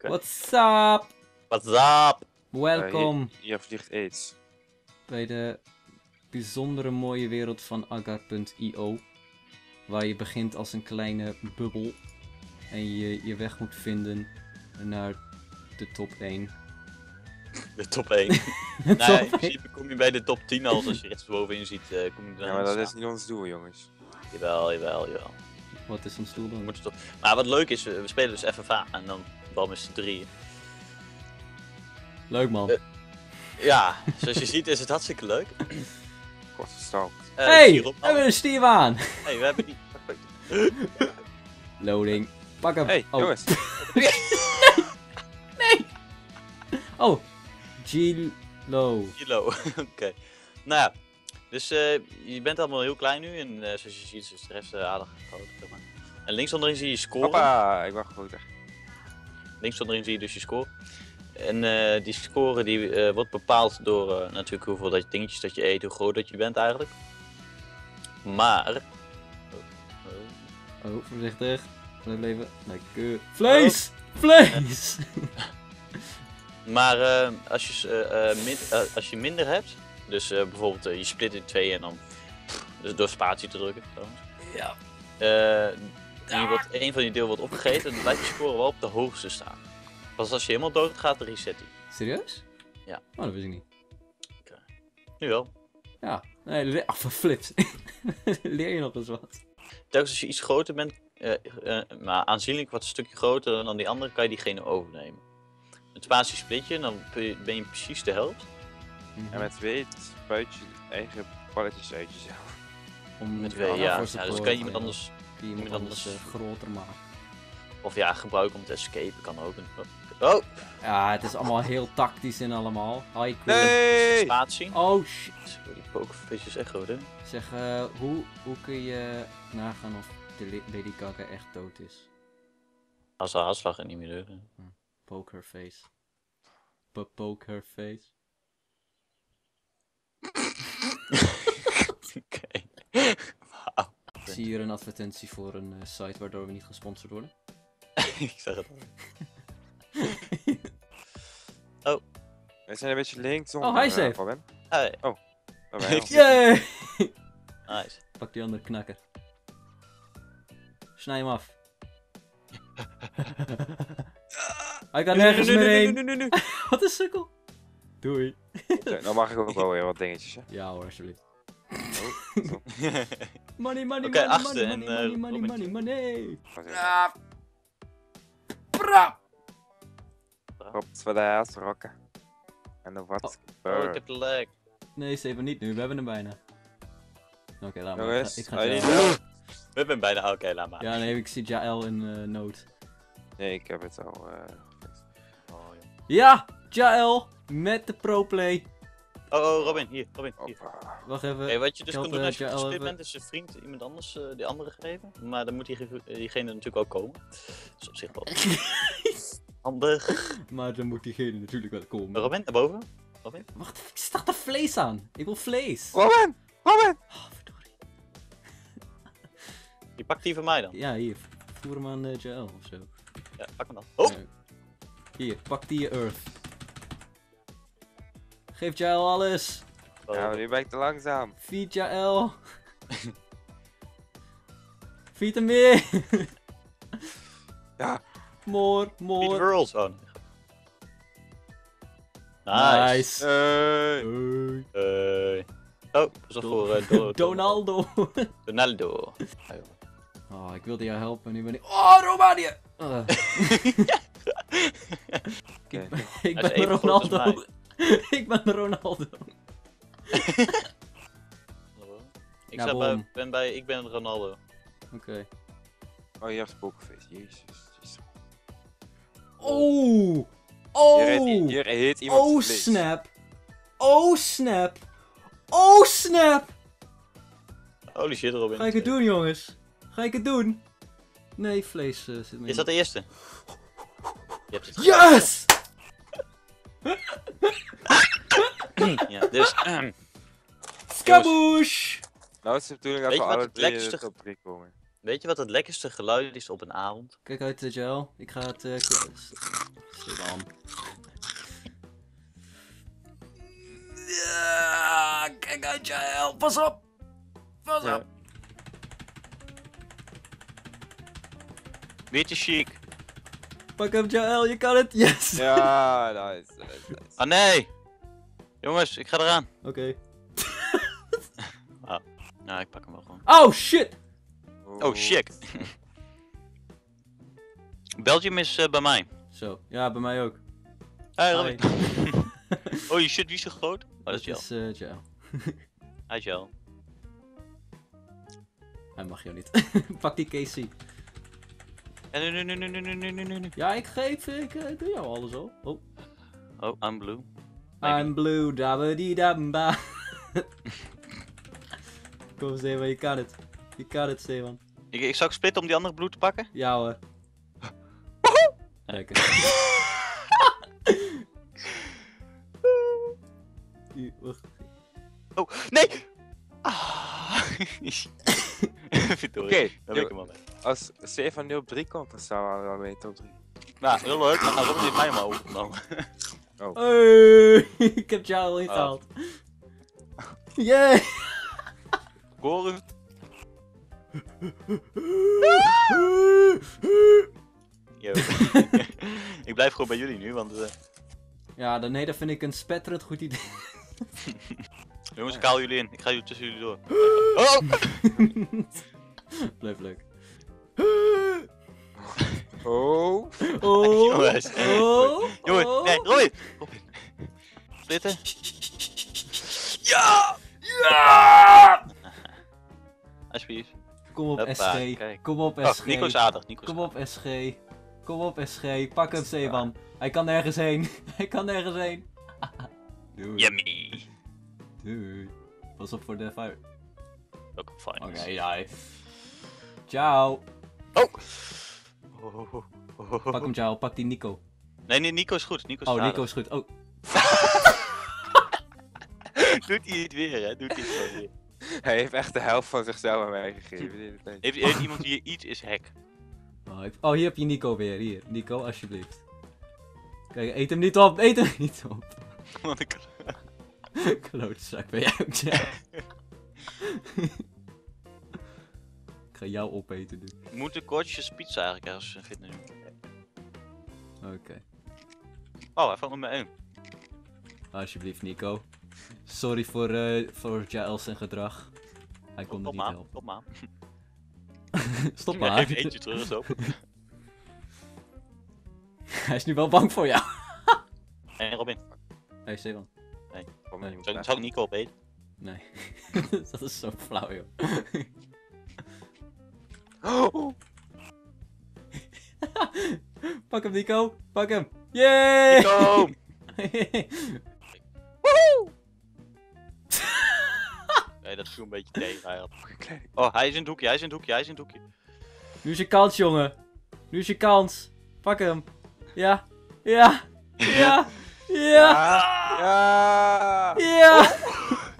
What's up? What's up? Welkom Eh, hier, hier vliegt aids. bij de bijzondere mooie wereld van agar.io. Waar je begint als een kleine bubbel. En je je weg moet vinden naar de top 1. De top 1. De nou, top in 1. principe kom je bij de top 10 al, als je rechtsbovenin ziet. eh kom je dan Ja, maar dat staan. is niet ons doel, jongens. Jawel, jawel, jawel. Wat is ons doel dan? toch... Maar wat leuk is, we we spelen dus FFA en dan Bam is 3. Leuk man. Eh, Ja, zoals je ziet is het hartstikke leuk. Kort verstand. Eh, hey, we hebben een stier aan. Hey, we hebben die... Loading. Pak hem. Hey, oh. jongens. Oh. Gilo. Kilo, oké. Nou ja, dus eh, je bent allemaal heel klein nu en eh, zoals je ziet is de rest aardig groot. En links onderin zie je scoren. Hoppa, ik ben groter. Links onderin zie je dus je score. En eh, die score die, eh, wordt bepaald door eh, natuurlijk hoeveel dat dingetjes dat je eet, hoe groot dat je bent eigenlijk. Maar... Oh, oh. Oh, voorzichtig. Blijf leven. Lekker. Vlees! Vlees! Maar eh, als, je, eh, eh, min- eh, als je minder hebt, dus eh, bijvoorbeeld je split in twee en dan dus door spatie te drukken trouwens. Ja. Eh, die wordt, een van die deel wordt opgegeten, dan blijft je score wel op de hoogste staan. Pas als je helemaal dood gaat, dan reset die. Serieus? Ja. Oh, dat wist ik niet. Nu wel. Ja. Nee, le- ach, flips. Leer je nog eens wat. Telkens als je iets groter bent, eh, eh, maar aanzienlijk wat een stukje groter dan die andere, kan je diegene overnemen. Met spatie split je en dan ben je- precies de helft. En met weet spuit je eigen balletjes uit jezelf. Om Met ja, twee, ja. voor ja dus kan je iemand ja. anders, Je iemand anders anders- eh, groter maken. of ja, gebruiken om te escapen, kan ook. Een, oh, Ja, het is allemaal heel tactisch en allemaal. Hi, cool. Nee! spatie. Oh shit. Die pokerface is echt groot, hè? Zeg, eh, hoe, hoe kun je nagaan of de Lady Gaga echt dood is? Als haar hartslag er niet meer deugt. Pokerface. P- Pokerface. Oké. Ik zie hier een advertentie voor een eh, site waardoor we niet gesponsord worden. Ik zeg het al. We zijn een beetje links Oh, hij is eh, safe. Robin. Hey, Oh, ons. Yay! nice. Pak die andere knakker. Snij hem af. Hij kan nergens meer heen. Wat een sukkel. Doei. Nou mag ik ook wel weer wat dingetjes, hè. Ja hoor, alsjeblieft. Oh. Money, money, Oké, money, money, en, money, eh, money, money, money. Wat is het? Ah. Pra. Klopt, voor de ass rocken. En dan wat Oh. Oh, ik heb leg. Nee, Steven, niet nu. We hebben hem bijna. Oké, laat maar. Ik ga, ik ga Jael- We hebben bijna, oké, laat maar. Ja, nee, ik zie Jael in eh, nood. Nee, ik heb het al. eh, Oh. Ja, Jael met de pro-play. Oh, oh, Robin, hier, Robin, hier. Wacht even. Hey, wat je dus kan doen eh, als je even- bent, is een vriend iemand anders eh, die andere geven. Maar dan moet die, diegene natuurlijk ook komen. Dat is op zich wel handig. Maar dan moet diegene natuurlijk wel komen. Robin, naar boven. Robin. Wacht, ik staat er vlees aan. Ik wil vlees. Robin! Robin! Oh, verdorie. Die pakt die van mij dan. Ja, hier. Voer hem aan eh, Jael of zo. Ja, pak hem dan. Oh! Hier, pak die Earth. Geef Jael alles. Ja, maar nu ben ik te langzaam. Feed Jael. Feed hem meer. Ja. More, more. Worlds. Oh, nee. Nice. Nice. Hey. Hey. Hey. Oh, pas op voor Do- Donaldo. Donaldo. Ah. Oh, ik wilde jou helpen, nu ben ik... Oh, Romanië! Uh. Oké. ik ben groot als Ronaldo. ik ben Ronaldo. Ik, bom. bij, ben bij, ik ben Ronaldo. Oké. Oh, hier is Pokerface. Jezus. Jezus. Oh! Oh! hier heet iemand Oh snap! Oh snap! Oh snap! Holy shit, Robin. Ga ik het doen, jongens? Ga ik het doen? Nee, vlees eh, zit me Is dat de eerste? Je hebt het Yes! Ja, dus. ehm, Skaboosh! Nou is het de bedoeling dat we je wat alle in de lekkerste- top 3 komen. Weet je wat het lekkerste geluid is op een avond? Kijk uit, uh, Joel. Ik ga het... eh kla- s- Stil aan. Ja, kijk uit, Joel. Pas op. Pas Ja. op. Beetje chic. Pak hem, Joel. Je kan het. Yes. Ja, nice. Ah nee! Jongens, ik ga eraan. Oké. Ah. Okay. Nou, ik pak hem wel gewoon. Oh shit! Oh, oh shit. Belgium is eh, bij mij. Zo, ja, bij mij ook. Hey, oh je shit, wie is zo groot? Oh, dat is Jel. Dat is eh, Jel. Hi Jel. Hij mag jou niet. Pak die Casey. Ja, ik geef, ik eh, doe jou alles al. Oh, I'm blue. Maybe. I'm blue, dabba dabba. Kom Steven, je kan het. Je kan het Steven. Ik, ik zou ook splitten om die andere blue te pakken. Ja hoor. Lekker. Hier, wacht. Oh, nee! Ah. Oké, al mee. Als Stefan nu op 3 komt, dan staan we wel mee top 3. Nou, heel leuk. Dan gaat Robin dit mij maar overgenomen. Hey, ik heb jou al Oh. ingehaald. Yay! Koren. Yo. ik blijf gewoon bij jullie nu, want eh, Ja, dan, nee, dat vind ik een spetterend goed idee. jongens, ik haal jullie in. Ik ga jullie tussen jullie door. Oh! Blijf leuk. Oh. Oh, Jongens. oh, Jongen, oh. nee, Robin! Robin. Splitten. Ja! Ja! Alsjeblieft. Kom op Hoppa, SG. kijk. Kom op Oh, SG. Nico is aardig. Nico is Kom op SG. Kom op SG. Pak hem, Stevan. Hij kan nergens heen. Hij kan nergens heen. Doei. Yummy. Doei. Pas op voor de fire. Ook fijn. Oké, ja. Ciao. Oh! Pak hem, ciao. Pak die Nico. Nee, nee, Nico is goed. Nico is Oh. Nico is goed. Oh, Doet hij het weer, hè? Doet hij het gewoon weer. Hij heeft echt de helft van zichzelf aan mij gegeven. Heeft, heeft iemand hier iets is hack? oh, ik- oh, hier heb je Nico weer. Hier. Nico, alsjeblieft. Kijk, eet hem niet op. Eet hem niet op. Want ik... Klootzak ben jij ook, ga jou opeten nu. We moeten kortjes pizza eigenlijk ergens vinden nu. Oké. Oh, hij valt maar één. Alsjeblieft, Nico. Sorry voor, eh voor Giles zijn gedrag. Hij kon het Top niet maar, helpen. top maar. Stop maar. Geef eentje terug, zo. Hij is nu wel bang voor jou. En Robin, Hey. Kom Nee. niet zou, meer zou ik Nico opeten? Nee. dat is zo flauw, joh. Oh, Pak hem, Nico. Pak hem. Yay! Nico! Nee, dat viel een beetje tegen eigenlijk. kleine- Oh, hij is in het hoekje, hij is in het hoekje, hij is in het hoekje. nu is je kans, jongen. Nu is je kans. Pak hem. Ja. Ja. Ja. Ja. Ja! Ja.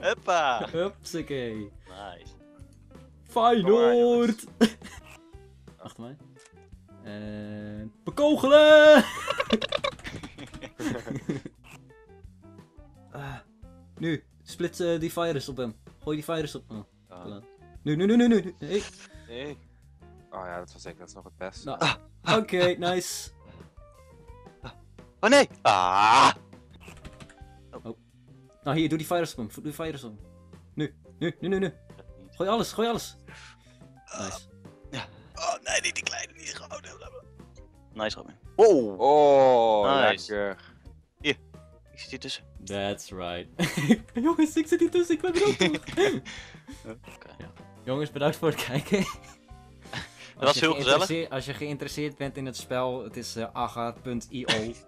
Hoppa! Hupsakee. Nice. Feyenoord. Mij. En... Bekogelen! Ah, nu, split eh, die virus op hem. Gooi die virus op. Oh, te laat. Nu, nu, nu, nu, nu. Hey. Nee. Oh ja, dat was ik, dat is nog het beste. Nou, Oké, nice. Oh nee! Ah! Nou, hier, doe die virus op hem. Doe die virus op hem. Nu, nu, nu, nu, nu. Gooi alles, gooi alles. Nice. Oh nee, niet die kleine, niet die grote. Nice Robin. Wow! Oh, Nice. lekker. Ik zit hier tussen. That's right. Jongens, ik zit hier tussen, ik ben er ook nog. Jongens, bedankt voor het kijken. Was je heel gezellig. Als je geïnteresseerd bent in het spel, het is uh.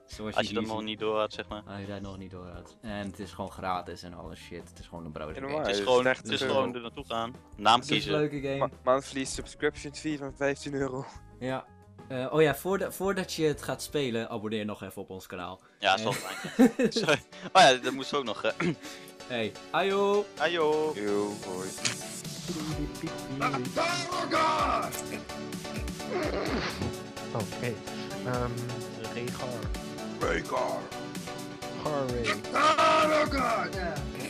Zoals Als je dat hier nog niet door had, zeg maar. Als je dat nog niet door had. En het is gewoon gratis en alles shit. Het is gewoon een game. Het is gewoon, dat is het echt is gewoon er naartoe gaan. Naam Het is een kiezen. leuke game. Ma monthly subscription fee van 15 euro. Ja. Eh, oh ja, voordat, voordat je het gaat spelen, abonneer nog even op ons kanaal. Ja, is wel fijn. Sorry. Oh ja, dat moest ook nog. Hey, ayo! Ajo! Yo, hoi. Oh, okay. Um. Rhaegar. Rhaegar. Hooray. Aragorn! Oh, yeah.